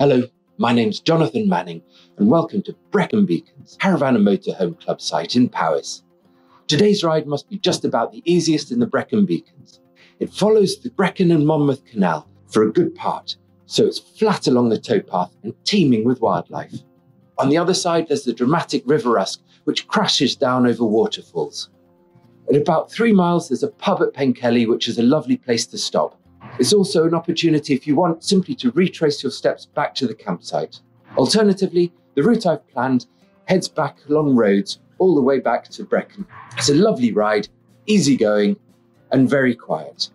Hello, my name's Jonathan Manning, and welcome to Brecon Beacons, Caravan and Motorhome Club site in Powys. Today's ride must be just about the easiest in the Brecon Beacons. It follows the Brecon and Monmouth Canal for a good part, so it's flat along the towpath and teeming with wildlife. On the other side, there's the dramatic River Usk, which crashes down over waterfalls. At about three miles, there's a pub at Pencelli, which is a lovely place to stop. It's also an opportunity if you want simply to retrace your steps back to the campsite. Alternatively, the route I've planned heads back along roads all the way back to Brecon. It's a lovely ride, easy going, and very quiet.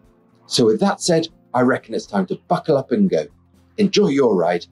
So, with that said, I reckon it's time to buckle up and go. Enjoy your ride